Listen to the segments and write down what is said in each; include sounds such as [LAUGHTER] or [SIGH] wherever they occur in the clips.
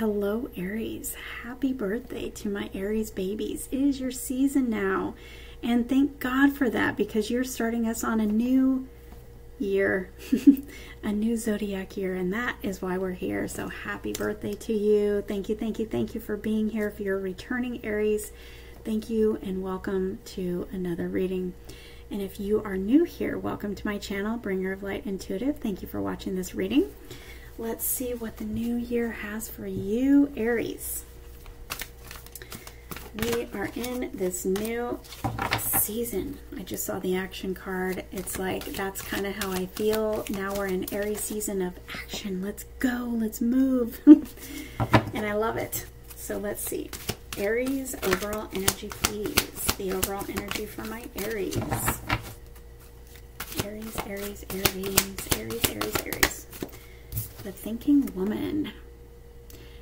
Hello, Aries. Happy birthday to my Aries babies. It is your season now. And thank God for that because you're starting us on a new year, [LAUGHS] a new zodiac year, and that is why we're here. So happy birthday to you. Thank you, thank you, thank you for being here. If you're returning Aries, thank you and welcome to another reading. And if you are new here, welcome to my channel, Bringer of Light Intuitive. Thank you for watching this reading. Let's see what the new year has for you, Aries. We are in this new season. I just saw the action card. It's like that's kind of how I feel. Now we're in Aries season of action. Let's go. Let's move. [LAUGHS] and I love it. So let's see. Aries overall energy, please. The overall energy for my Aries. Aries, Aries, Aries, Aries, Aries, Aries. The Thinking Woman.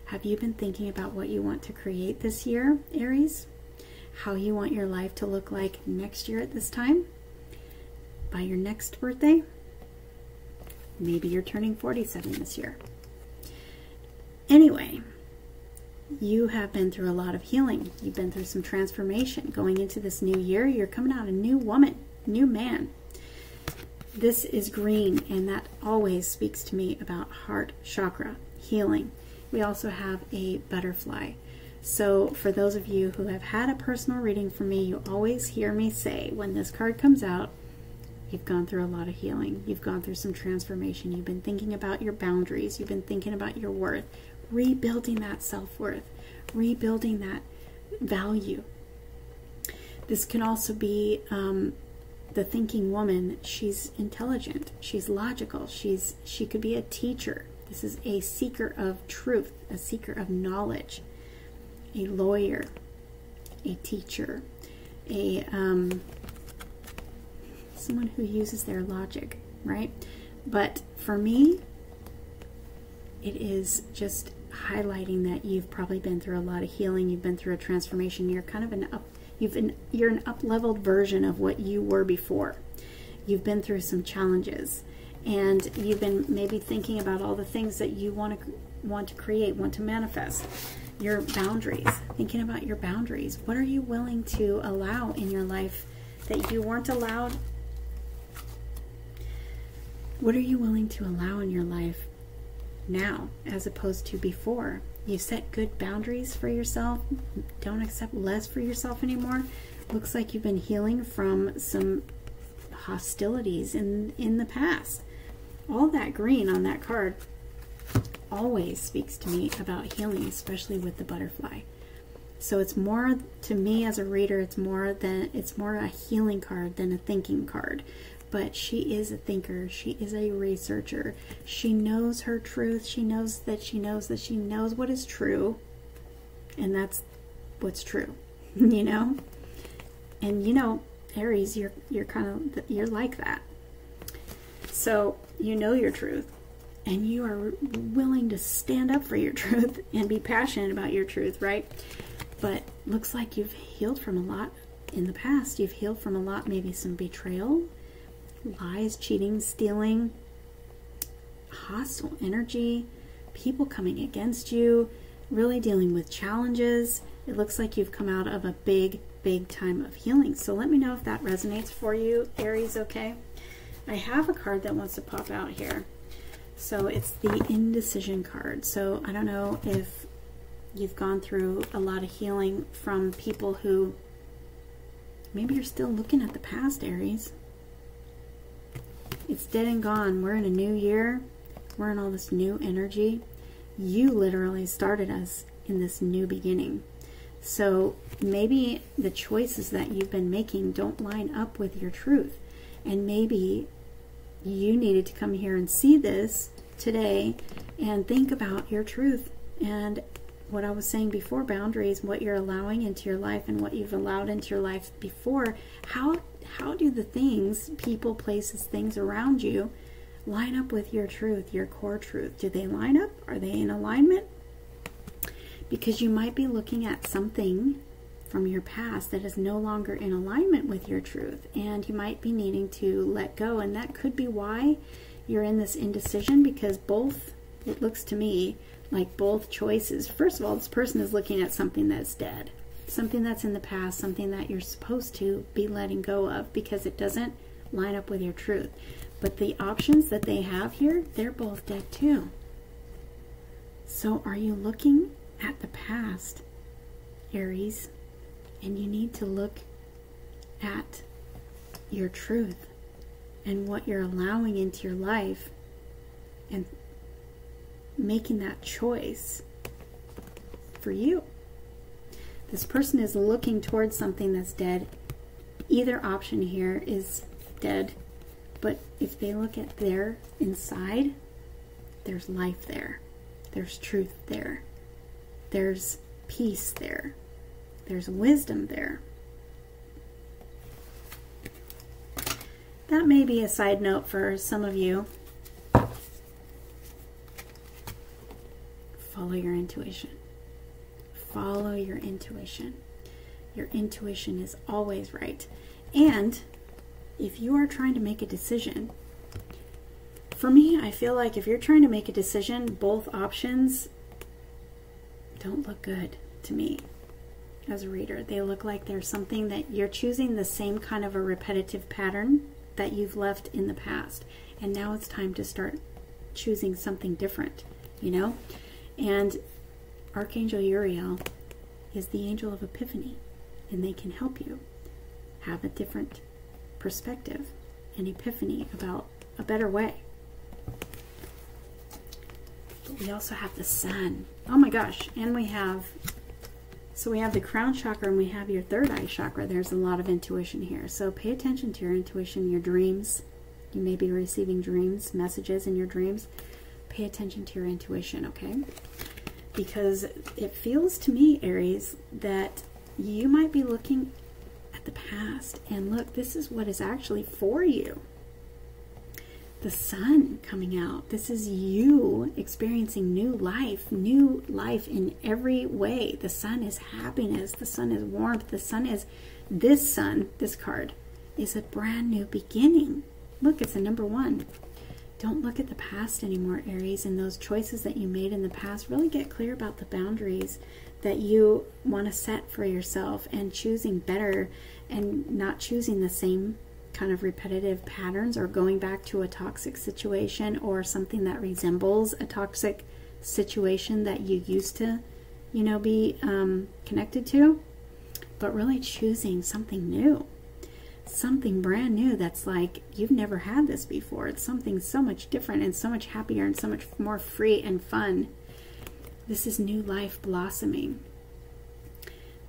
Have you been thinking about what you want to create this year, Aries? How you want your life to look like next year at this time? By your next birthday? Maybe you're turning 47 this year. Anyway, you have been through a lot of healing. You've been through some transformation. Going into this new year, you're coming out a new woman, new man. This is green, and that always speaks to me about heart chakra, healing. We also have a butterfly. So, for those of you who have had a personal reading from me, you always hear me say when this card comes out, you've gone through a lot of healing. You've gone through some transformation. You've been thinking about your boundaries. You've been thinking about your worth, rebuilding that self worth, rebuilding that value. This can also be um, the thinking woman, she's intelligent, she's logical, she's she could be a teacher. This is a seeker of truth, a seeker of knowledge, a lawyer, a teacher, a um, someone who uses their logic, right? But for me, it is just highlighting that you've probably been through a lot of healing, you've been through a transformation, you're kind of an up You've been, you're an up-leveled version of what you were before. You've been through some challenges, and you've been maybe thinking about all the things that you want to want to create, want to manifest. Your boundaries, thinking about your boundaries. What are you willing to allow in your life that you weren't allowed? What are you willing to allow in your life now as opposed to before? You set good boundaries for yourself. Don't accept less for yourself anymore. Looks like you've been healing from some hostilities in, in the past. All that green on that card always speaks to me about healing, especially with the butterfly. So it's more to me as a reader, it's more than it's more a healing card than a thinking card but she is a thinker. She is a researcher. She knows her truth. She knows that she knows that she knows what is true. And that's what's true, [LAUGHS] you know? And you know, Aries, you're you're kind of you're like that. So, you know your truth and you are willing to stand up for your [LAUGHS] truth and be passionate about your truth, right? But looks like you've healed from a lot in the past. You've healed from a lot, maybe some betrayal, lies, cheating, stealing, hostile energy, people coming against you, really dealing with challenges. It looks like you've come out of a big, big time of healing. So let me know if that resonates for you, Aries, okay? I have a card that wants to pop out here. So it's the indecision card. So I don't know if you've gone through a lot of healing from people who maybe you're still looking at the past, Aries. It's dead and gone. We're in a new year. We're in all this new energy. You literally started us in this new beginning. So maybe the choices that you've been making don't line up with your truth. And maybe you needed to come here and see this today and think about your truth and what I was saying before boundaries, what you're allowing into your life and what you've allowed into your life before. How how do the things, people, places, things around you line up with your truth, your core truth? Do they line up? Are they in alignment? Because you might be looking at something from your past that is no longer in alignment with your truth, and you might be needing to let go. And that could be why you're in this indecision because both, it looks to me, like both choices. First of all, this person is looking at something that's dead, something that's in the past, something that you're supposed to be letting go of because it doesn't line up with your truth. But the options that they have here, they're both dead too. So are you looking at the past, Aries? And you need to look at your truth and what you're allowing into your life and making that choice for you. This person is looking towards something that's dead. Either option here is dead, but if they look at their inside, there's life there. There's truth there. There's peace there. There's wisdom there. That may be a side note for some of you. Follow your intuition. Follow your intuition. Your intuition is always right. And if you are trying to make a decision, for me, I feel like if you're trying to make a decision, both options don't look good to me as a reader. They look like there's something that you're choosing the same kind of a repetitive pattern that you've left in the past. And now it's time to start choosing something different, you know? And Archangel Uriel is the angel of epiphany, and they can help you have a different perspective and epiphany about a better way. But we also have the sun. Oh my gosh, and we have so we have the crown chakra and we have your third eye chakra. There's a lot of intuition here. So pay attention to your intuition, your dreams. You may be receiving dreams, messages in your dreams. Pay attention to your intuition, okay? Because it feels to me, Aries, that you might be looking at the past and look, this is what is actually for you the sun coming out. This is you experiencing new life, new life in every way. The sun is happiness, the sun is warmth, the sun is this sun, this card is a brand new beginning. Look, it's a number one. Don't look at the past anymore, Aries, and those choices that you made in the past. Really get clear about the boundaries that you want to set for yourself and choosing better and not choosing the same kind of repetitive patterns or going back to a toxic situation or something that resembles a toxic situation that you used to, you know, be um, connected to, but really choosing something new. Something brand new that's like you've never had this before. It's something so much different and so much happier and so much more free and fun. This is new life blossoming.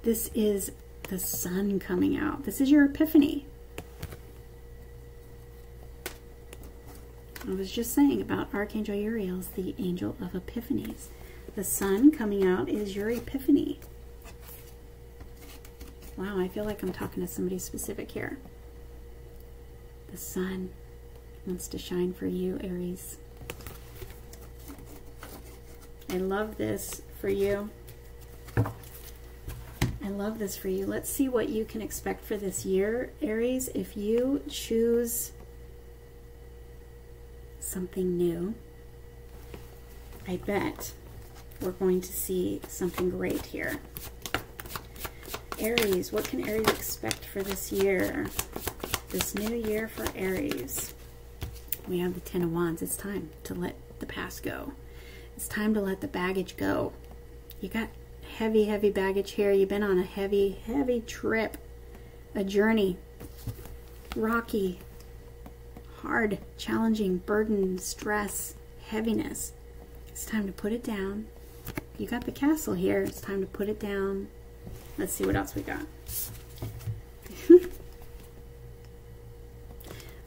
This is the sun coming out. This is your epiphany. I was just saying about Archangel Uriel's the angel of epiphanies. The sun coming out is your epiphany. Wow, I feel like I'm talking to somebody specific here. The sun wants to shine for you, Aries. I love this for you. I love this for you. Let's see what you can expect for this year, Aries. If you choose something new, I bet we're going to see something great here. Aries, what can Aries expect for this year? This new year for Aries. We have the Ten of Wands. It's time to let the past go. It's time to let the baggage go. You got heavy, heavy baggage here. You've been on a heavy, heavy trip, a journey, rocky, hard, challenging, burden, stress, heaviness. It's time to put it down. You got the castle here. It's time to put it down. Let's see what else we got. [LAUGHS]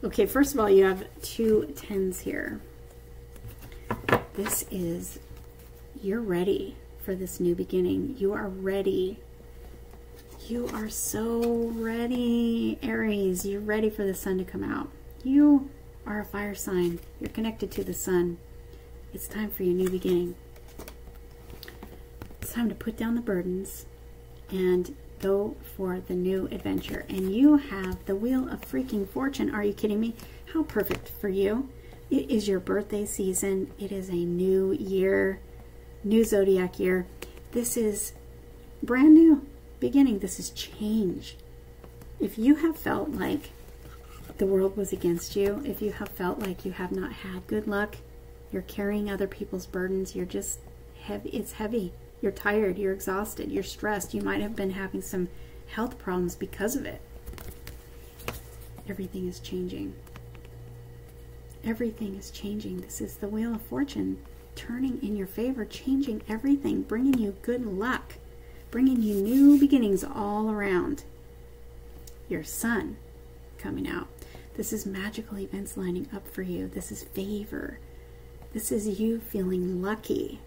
okay, first of all, you have two tens here. This is, you're ready for this new beginning. You are ready. You are so ready, Aries. You're ready for the sun to come out. You are a fire sign. You're connected to the sun. It's time for your new beginning. It's time to put down the burdens and go for the new adventure. And you have the Wheel of Freaking Fortune. Are you kidding me? How perfect for you. It is your birthday season. It is a new year. new zodiac year. This is brand new beginning. This is change. If you have felt like the world was against you, if you have felt like you have not had good luck, you're carrying other people's burdens, you're just heavy, it's heavy. You're tired, you're exhausted, you're stressed. You might have been having some health problems because of it. Everything is changing. Everything is changing. This is the Wheel of Fortune turning in your favor, changing everything, bringing you good luck, bringing you new beginnings all around. Your sun coming out. This is magical events lining up for you. This is favor. This is you feeling lucky.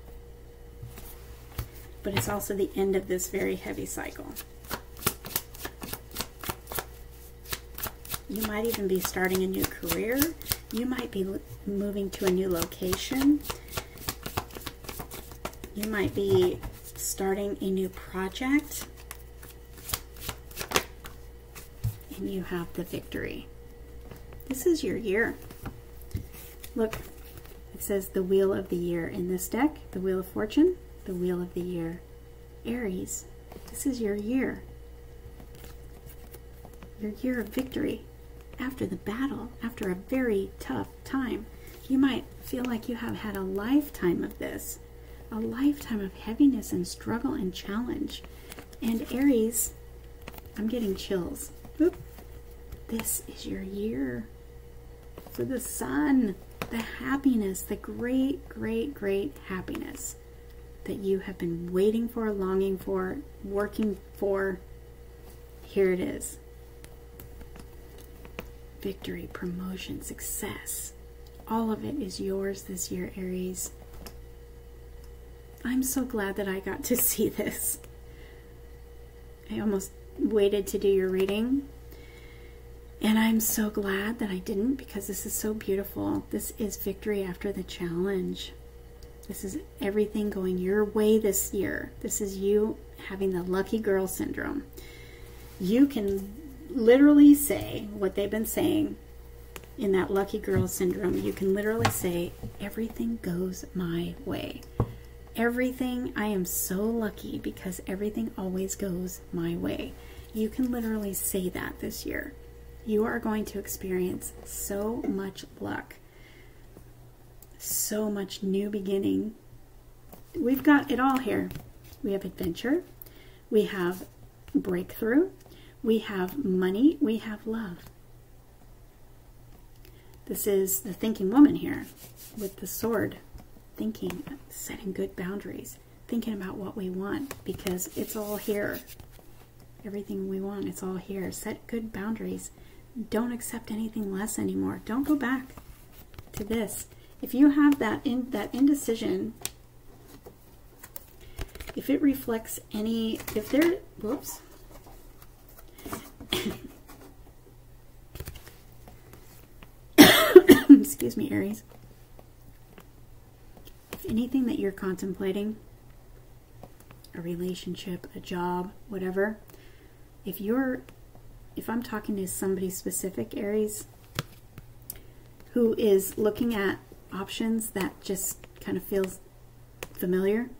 But it's also the end of this very heavy cycle. You might even be starting a new career. You might be moving to a new location. You might be starting a new project. And you have the victory. This is your year. Look, it says the Wheel of the Year in this deck, the Wheel of Fortune, the Wheel of the Year. Aries, this is your year. Your year of victory. After the battle, after a very tough time, you might feel like you have had a lifetime of this, a lifetime of heaviness and struggle and challenge. And Aries, I'm getting chills. Oop. This is your year for the sun, the happiness, the great, great, great happiness that you have been waiting for, longing for, working for. Here it is victory, promotion, success. All of it is yours this year, Aries. I'm so glad that I got to [LAUGHS] see this. I almost waited to do your reading and I'm so glad that I didn't because this is so beautiful. This is victory after the challenge. This is everything going your way this year. This is you having the lucky girl syndrome. You can literally say what they've been saying in that lucky girl syndrome. You can literally say, everything goes my way. Everything, I am so lucky because everything always goes my way. You can literally say that this year you are going to experience so much luck, so much new beginning. We've got it all here. We have adventure, we have breakthrough, we have money, we have love. This is the thinking woman here with the sword, thinking, setting good boundaries, thinking about what we want because it's all here. Everything we want, it's all here. Set good boundaries don't accept anything less anymore. Don't go back to this. If you have that in that indecision, if it reflects any, if there, whoops. [COUGHS] Excuse me, Aries. If anything that you're contemplating, a relationship, a job, whatever, if you're if I'm talking to somebody specific, Aries, who is looking at options that just kind of feels familiar,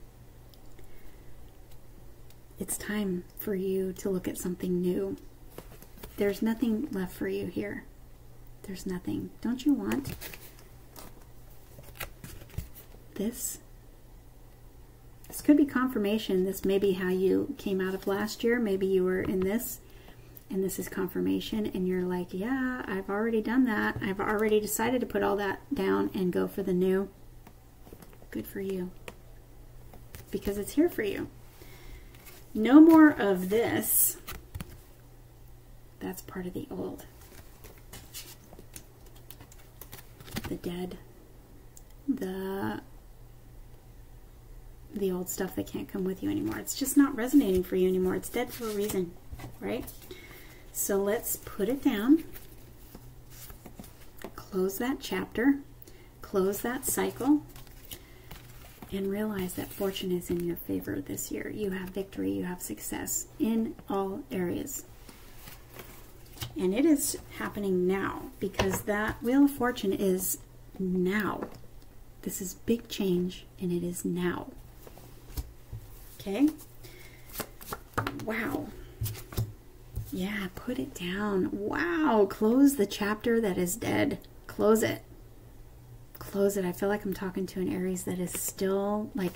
it's time for you to look at something new. There's nothing left for you here. There's nothing. Don't you want this? This could be confirmation. This may be how you came out of last year. Maybe you were in this and this is confirmation and you're like yeah I've already done that. I've already decided to put all that down and go for the new. Good for you. Because it's here for you. No more of this. That's part of the old. The dead. The the old stuff that can't come with you anymore. It's just not resonating for you anymore. It's dead for a reason right so let's put it down, close that chapter, close that cycle, and realize that fortune is in your favor this year. You have victory, you have success in all areas. And it is happening now because that Wheel of Fortune is now. This is big change and it is now. Okay? Wow. Yeah, put it down. Wow. Close the chapter that is dead. Close it. Close it. I feel like I'm talking to an Aries that is still like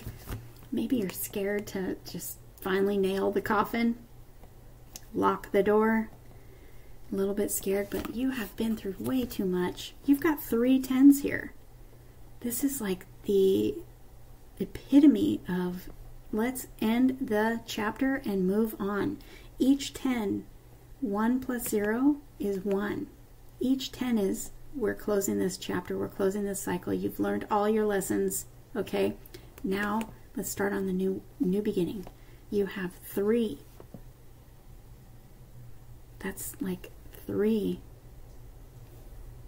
maybe you're scared to just finally nail the coffin, lock the door. A little bit scared, but you have been through way too much. You've got three tens here. This is like the epitome of let's end the chapter and move on. Each 10, 1 plus 0 is 1. Each 10 is we're closing this chapter, we're closing this cycle. You've learned all your lessons, okay? Now let's start on the new new beginning. You have 3. That's like 3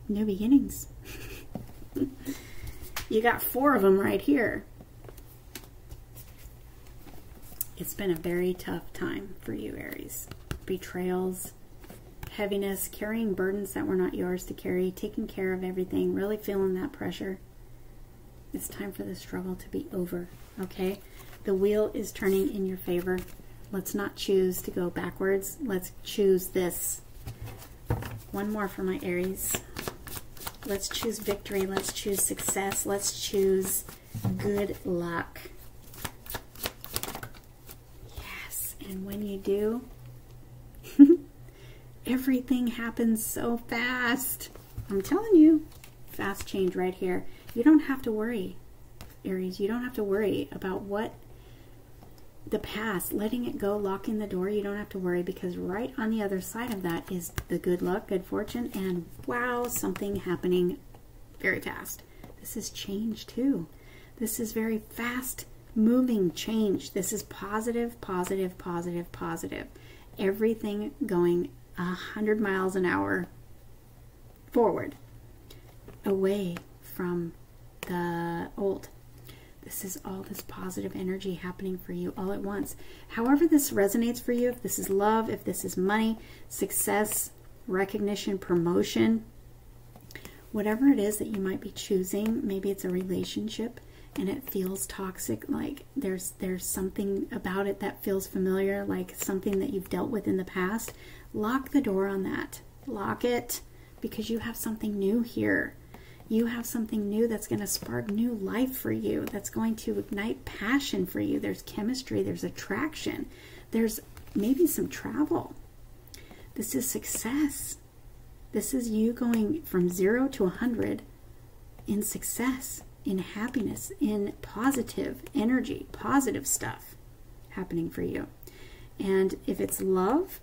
new beginnings. [LAUGHS] you got 4 of them right here. It's been a very tough time for you, Aries. Betrayals, heaviness, carrying burdens that were not yours to carry, taking care of everything, really feeling that pressure. It's time for the struggle to be over, okay? The wheel is turning in your favor. Let's not choose to go backwards. Let's choose this. One more for my Aries. Let's choose victory. Let's choose success. Let's choose good luck. Yes, and when you do, everything happens so fast. I'm telling you, fast change right here. You don't have to worry, Aries. You don't have to worry about what the past, letting it go, locking the door. You don't have to worry because right on the other side of that is the good luck, good fortune, and wow, something happening very fast. This is change too. This is very fast moving change. This is positive, positive, positive, positive. Everything going a hundred miles an hour forward, away from the old. This is all this positive energy happening for you all at once. However, this resonates for you, if this is love, if this is money, success, recognition, promotion, whatever it is that you might be choosing, maybe it's a relationship and it feels toxic like there's there's something about it that feels familiar like something that you've dealt with in the past lock the door on that. Lock it because you have something new here. You have something new that's going to spark new life for you that's going to ignite passion for you. There's chemistry there's attraction. There's maybe some travel. This is success. This is you going from 0 to a 100 in success in happiness, in positive energy, positive stuff happening for you. And if it's love,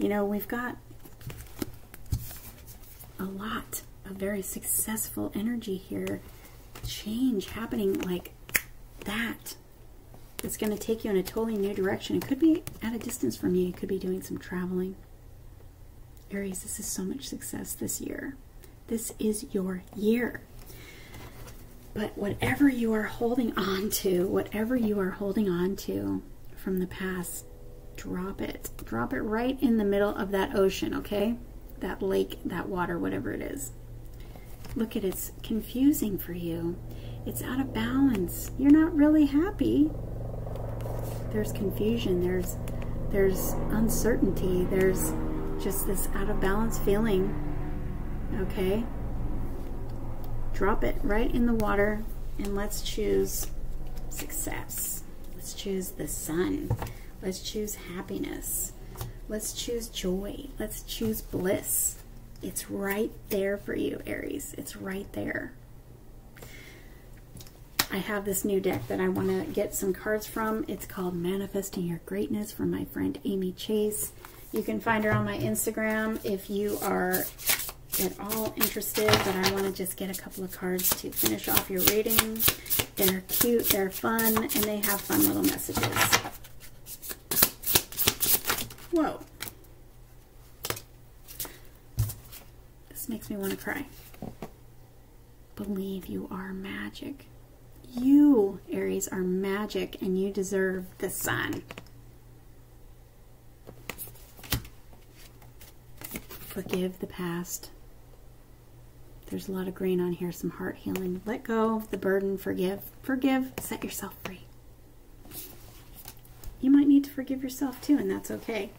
you know, we've got a lot of very successful energy here. Change happening like that. It's going to take you in a totally new direction. It could be at a distance from you. You could be doing some traveling. Aries, this is so much success this year. This is your year. But whatever you are holding on to, whatever you are holding on to from the past, drop it. Drop it right in the middle of that ocean, okay? That lake, that water, whatever it is. Look at it's confusing for you. It's out of balance. You're not really happy. There's confusion, there's there's uncertainty, there's just this out of balance feeling. Okay? drop it right in the water and let's choose success. Let's choose the sun. Let's choose happiness. Let's choose joy. Let's choose bliss. It's right there for you, Aries. It's right there. I have this new deck that I want to get some cards from. It's called Manifesting Your Greatness from my friend Amy Chase. You can find her on my Instagram if you are at all interested, but I want to just get a couple of cards to finish off your reading. They're cute, they're fun, and they have fun little messages. Whoa. This makes me want to cry. Believe you are magic. You, Aries, are magic, and you deserve the sun. Forgive the past. There's a lot of green on here, some heart healing. Let go of the burden, forgive. Forgive, set yourself free. You might need to forgive yourself too, and that's okay.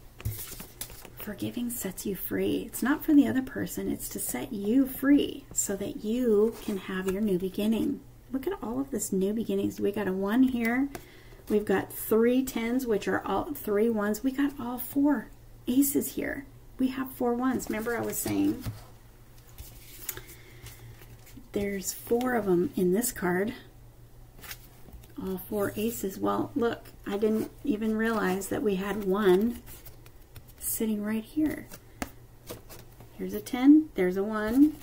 Forgiving sets you free. It's not for the other person, it's to set you free so that you can have your new beginning. Look at all of this new beginnings. We got a one here. We've got three tens, which are all three ones. We got all four aces here. We have four ones. Remember I was saying there's four of them in this card. All four aces. Well, look, I didn't even realize that we had one sitting right here. Here's a 10, there's a 1,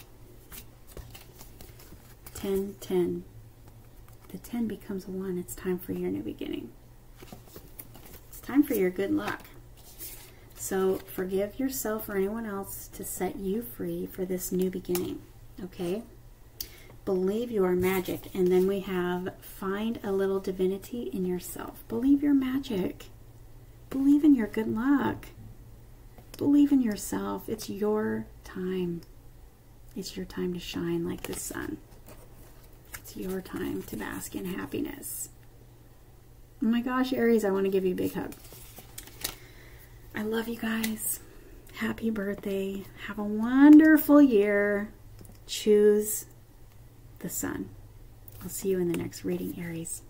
10, 10. The 10 becomes a 1. It's time for your new beginning. It's time for your good luck. So forgive yourself or anyone else to set you free for this new beginning. Okay? Believe you are magic. And then we have find a little divinity in yourself. Believe you're magic. Believe in your good luck. Believe in yourself. It's your time. It's your time to shine like the sun. It's your time to bask in happiness. Oh my gosh, Aries, I want to give you a big hug. I love you guys. Happy birthday. Have a wonderful year. Choose the sun. I'll see you in the next reading, Aries.